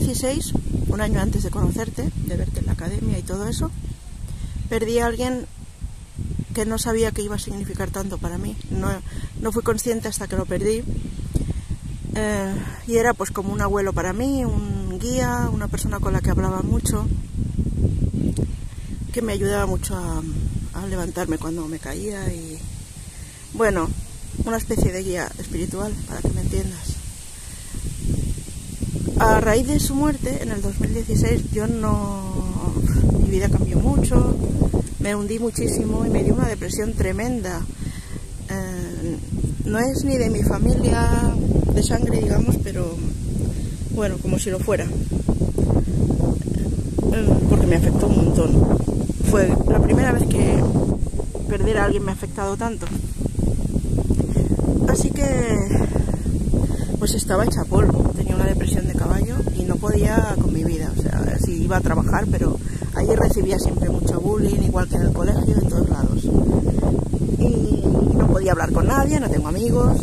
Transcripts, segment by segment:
2016, un año antes de conocerte, de verte en la academia y todo eso, perdí a alguien que no sabía que iba a significar tanto para mí. No, no fui consciente hasta que lo perdí. Eh, y era pues como un abuelo para mí, un guía, una persona con la que hablaba mucho, que me ayudaba mucho a levantarme cuando me caía y bueno, una especie de guía espiritual, para que me entiendas. A raíz de su muerte, en el 2016, yo no... mi vida cambió mucho, me hundí muchísimo y me dio una depresión tremenda. Eh, no es ni de mi familia de sangre, digamos, pero bueno, como si lo fuera. Eh, porque me afectó un montón. Fue la primera vez que perder a alguien me ha afectado tanto. Así que pues estaba hecha polvo, tenía una depresión de caballo y no podía con mi vida, o sea, sí iba a trabajar, pero allí recibía siempre mucho bullying, igual que en el colegio, en todos lados. Y no podía hablar con nadie, no tengo amigos.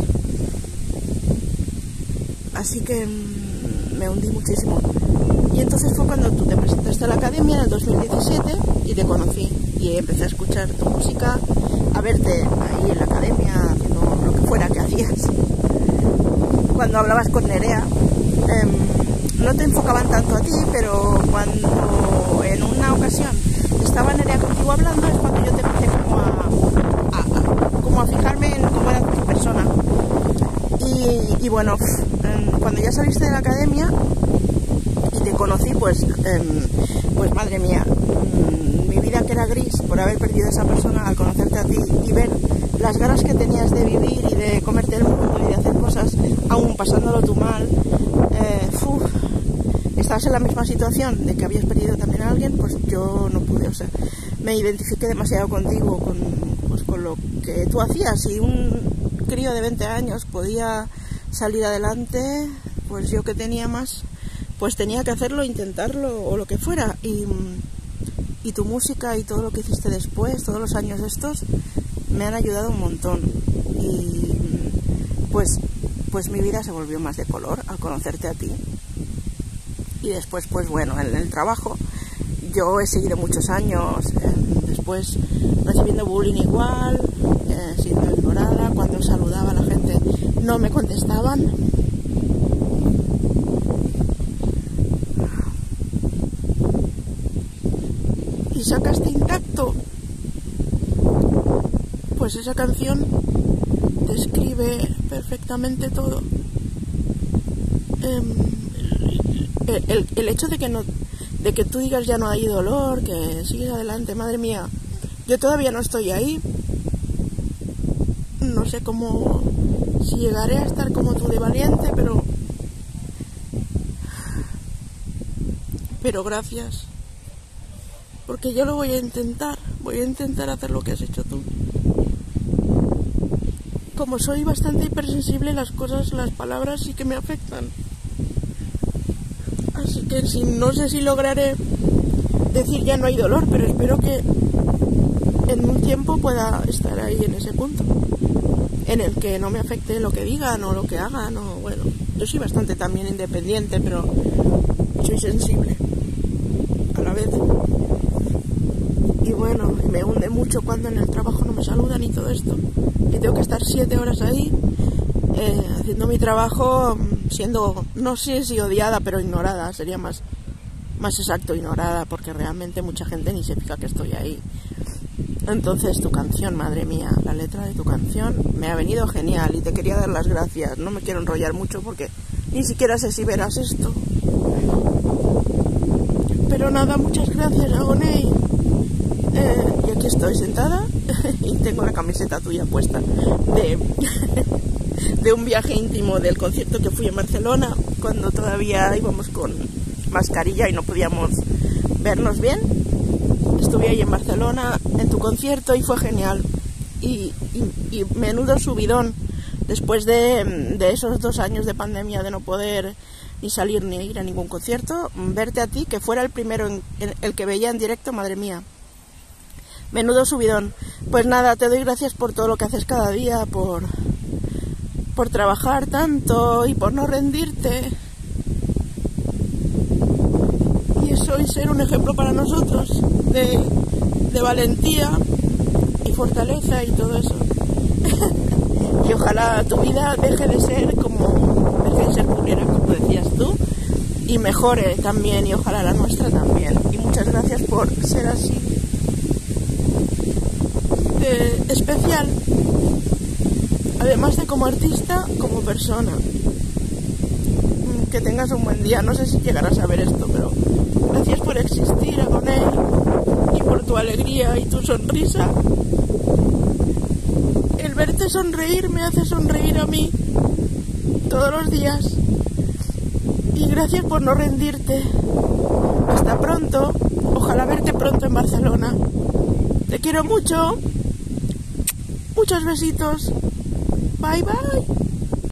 Así que mm, me hundí muchísimo. Y entonces fue cuando tú te presentaste a la academia en el 2017 y te conocí. Y empecé a escuchar tu música, a verte ahí en la academia haciendo lo que fuera que hacías. Cuando hablabas con Nerea, em, no te enfocaban tanto a ti, pero cuando en una ocasión estaba Nerea contigo hablando es cuando yo te empecé como a, como a fijarme en cómo era tu persona. Y, bueno, em, cuando ya saliste de la academia y te conocí, pues, em, pues madre mía, mm, mi vida que era gris por haber perdido a esa persona al conocerte a ti y ver las ganas que tenías de vivir y de comerte el mundo aún pasándolo tú mal, eh, estabas en la misma situación de que habías perdido también a alguien, pues yo no pude, o sea, me identifiqué demasiado contigo, con, pues, lo que tú hacías y un crío de 20 años podía salir adelante, pues yo que tenía más, pues tenía que hacerlo, intentarlo o lo que fuera. Y, y tu música y todo lo que hiciste después, todos los años estos, me han ayudado un montón. Y pues, pues mi vida se volvió más de color al conocerte a ti. Y después, pues bueno, en el trabajo yo he seguido muchos años, eh, después recibiendo bullying igual, eh, siendo ignorada, cuando saludaba a la gente no me contestaban. Y sacaste intacto. Pues esa canción describe perfectamente todo. Em, el, el- el hecho de que no de que tú digas ya no hay dolor, que sigues adelante, madre mía, yo todavía no estoy ahí. No sé cómo si llegaré a estar como tú de valiente, pero pero gracias. Porque yo lo voy a intentar, voy a intentar hacer lo que has hecho tú. Como soy bastante hipersensible, las cosas, las palabras sí que me afectan. Así que si, no sé si lograré decir ya no hay dolor, pero espero que en un tiempo pueda estar ahí en ese punto. En el que no me afecte lo que digan o lo que hagan o bueno. Yo soy bastante también independiente, pero soy sensible a la vez. Me hunde mucho cuando en el trabajo no me saludan y todo esto. Y tengo que estar siete horas ahí eh, haciendo mi trabajo, mm, siendo, no sé si odiada, pero ignorada, sería más, más exacto, ignorada, porque realmente mucha gente ni se fija que estoy ahí. Entonces tu canción, madre mía, la letra de tu canción me ha venido genial y te quería dar las gracias. No me quiero enrollar mucho porque ni siquiera sé si verás esto. Pero nada, muchas gracias, Agoney. Eh, y aquí estoy sentada y tengo la camiseta tuya puesta de, de un viaje íntimo del concierto que fui en Barcelona cuando todavía íbamos con mascarilla y no podíamos vernos bien. Estuve ahí en Barcelona en tu concierto y fue genial. Y, y- menudo subidón después de, de esos dos años de pandemia de no poder ni salir ni ir a ningún concierto, verte a ti, que fuera el primero el que veía en directo, madre mía. Menudo subidón. Pues nada, te doy gracias por todo lo que haces cada día, por, por trabajar tanto y por no rendirte. y ser un ejemplo para nosotros de, de valentía y fortaleza y todo eso. y ojalá tu vida deje de ser como, deje de ser culera, como decías tú, y mejore también, y ojalá la nuestra también. Y muchas gracias por ser así especial, además de como artista, como persona. Que tengas un buen día, no sé si llegarás a ver esto, pero gracias por existir, Agoné, y por tu alegría y tu sonrisa. El verte sonreír me hace sonreír a mí todos los días. Y gracias por no rendirte. Hasta pronto. Ojalá verte pronto en Barcelona. Te quiero mucho. Muchos besitos. Bye bye.